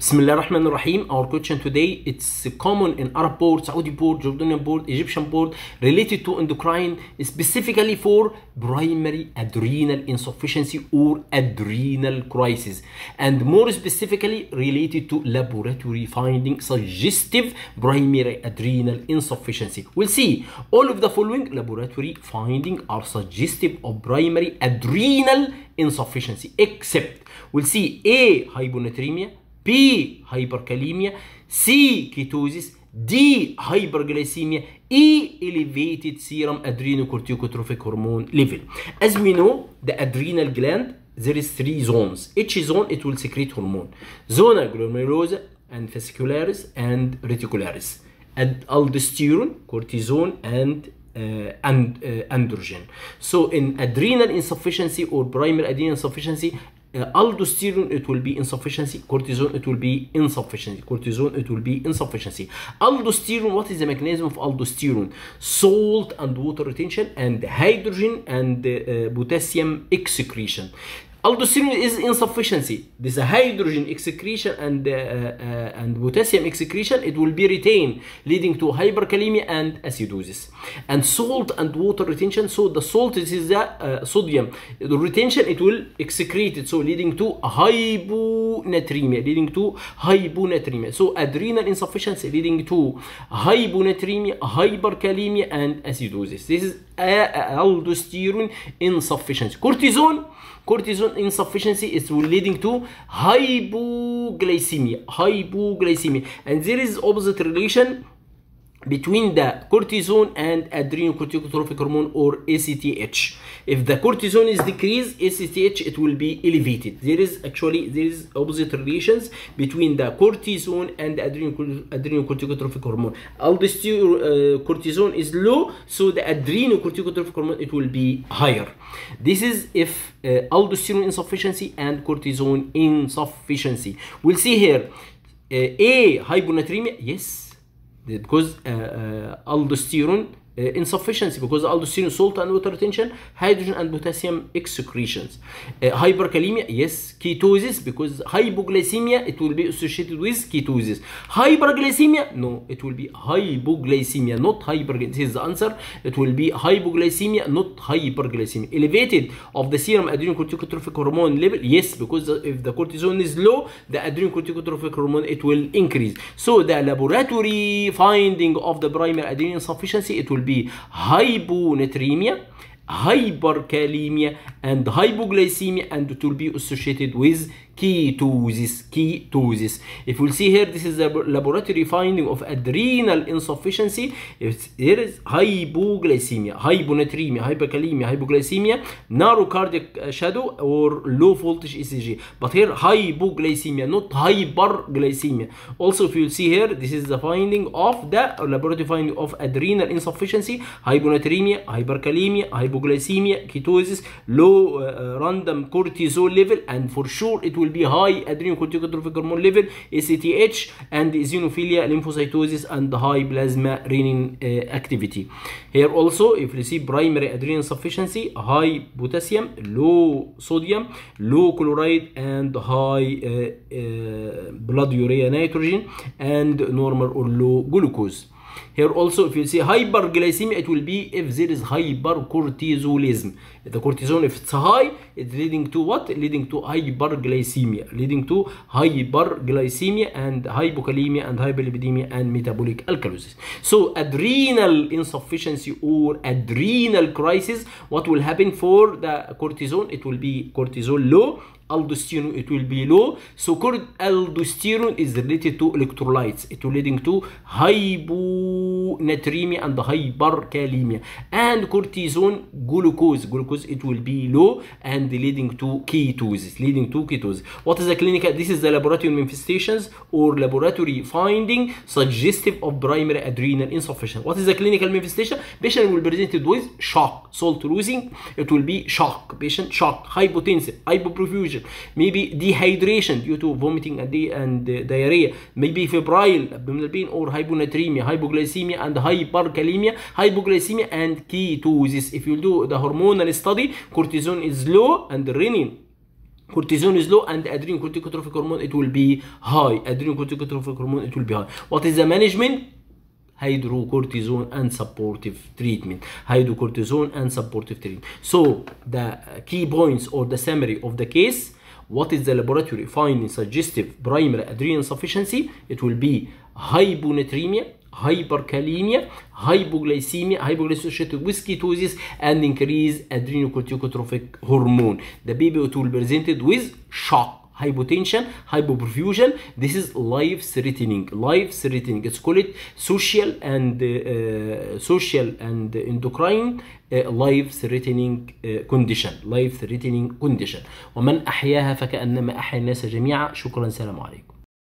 Bismillah ar-Rahman ar-Rahim. Our question today, it's common in Arab board, Saudi board, Jordanian board, Egyptian board, related to endocrine, specifically for primary adrenal insufficiency or adrenal crisis. And more specifically related to laboratory finding suggestive primary adrenal insufficiency. We'll see all of the following laboratory finding are suggestive of primary adrenal insufficiency except we'll see A hyponatremia, B hyperkalemia, C ketosis, D hyperglycemia, E elevated serum adrenocorticotropic hormone level. As we know, the adrenal gland there is three zones. Each zone it will secrete hormone. Zona glomerulosa and fascicularis and reticularis. And aldosterone, cortisone and uh, and uh, androgen. So in adrenal insufficiency or primary adrenal insufficiency, uh, aldosterone it will be insufficiency. Cortisone it will be insufficiency. Cortisone it will be insufficiency. Aldosterone what is the mechanism of aldosterone? Salt and water retention and hydrogen and uh, potassium excretion aldosterone is insufficiency. This hydrogen excretion and uh, uh, and potassium excretion it will be retained leading to hyperkalemia and acidosis. And salt and water retention so the salt is the uh, sodium. The retention it will excrete it so leading to hyponatremia leading to hyponatremia. So adrenal insufficiency leading to hyponatremia hyperkalemia and acidosis. This is aldosterone insufficiency. Cortisone cortisone insufficiency is leading to hypoglycemia. Hypoglycemia. And there is opposite relation between the cortisone and adrenocorticotropic hormone or ACTH. If the cortisone is decreased, ACTH it will be elevated. There is actually there is opposite relations between the cortisone and adrenocorticotropic hormone. Aldosterone uh, cortisone is low, so the adrenocorticotropic hormone it will be higher. This is if uh, aldosterone insufficiency and cortisone insufficiency. We'll see here uh, A hyponatremia, yes because uh, uh, aldosterone uh, insufficiency because aldosterone salt and water retention hydrogen and potassium excretions uh, hyperkalemia yes ketosis because hypoglycemia it will be associated with ketosis hyperglycemia no it will be hypoglycemia not hyperglycemia this is the answer it will be hypoglycemia not hyperglycemia elevated of the serum adrenocorticotropic hormone level yes because if the cortisone is low the adrenocorticotropic hormone it will increase so the laboratory finding of the primary adrenal insufficiency it will be بهايبونتريميا هايبركاليميا اند هايبوغليسيميا اند تو بي اسوشيتد ويز ketosis ketosis. If we'll see here this is a laboratory finding of adrenal insufficiency. If there is hypoglycemia hyponatremia hyperkalemia hypoglycemia narrow cardiac shadow or low voltage ECG but here hypoglycemia not hyperglycemia. Also if you see here this is the finding of the laboratory finding of adrenal insufficiency hyponatremia hyperkalemia hypoglycemia ketosis low uh, random cortisol level and for sure it will be high adrenocorticotropic hormone level ACTH and eosinophilia lymphocytosis and high plasma renin uh, activity here also if you see primary adrenal insufficiency high potassium low sodium low chloride and high uh, uh, blood urea nitrogen and normal or low glucose here also if you see hyperglycemia it will be if there is hypercortisolism the cortisone if it's high it's leading to what? Leading to hyperglycemia leading to hyperglycemia and hypokalemia and hyperlipidemia and metabolic alkalosis. So adrenal insufficiency or adrenal crisis what will happen for the cortisone? It will be cortisol low aldosterone it will be low so called aldosterone is related to electrolytes it will leading to hyponatremia and hyperkalemia. And cortisone glucose glucose it will be low and leading to ketosis leading to ketosis what is the clinical this is the laboratory manifestations or laboratory finding suggestive of primary adrenal insufficiency. What is the clinical manifestation? Patient will be with shock salt losing it will be shock. Patient shock hypotensive hypoperfusion maybe dehydration due to vomiting and, and uh, diarrhea maybe febrile abdominal or hyponatremia hypoglycemia and hyperkalemia hypoglycemia and ketosis if you do the hormonal study cortisone is low and renin cortisol is low and adrenocorticotropic hormone it will be high adrenocorticotropic hormone it will be high what is the management hydrocortisone and supportive treatment. Hydrocortisone and supportive treatment. So the key points or the summary of the case what is the laboratory finding suggestive primary adrenal insufficiency it will be hyponatremia hyperkalemia hypoglycemia hypoglycemia associated with ketosis and increased adrenocorticotropic hormone. The baby will be presented with shock hypotension hypoperfusion this is life threatening life threatening it's called social and uh, social and endocrine uh, life threatening uh, condition life threatening condition ومن احياها فكانما احيا الناس جميعا شكرا سلام عليكم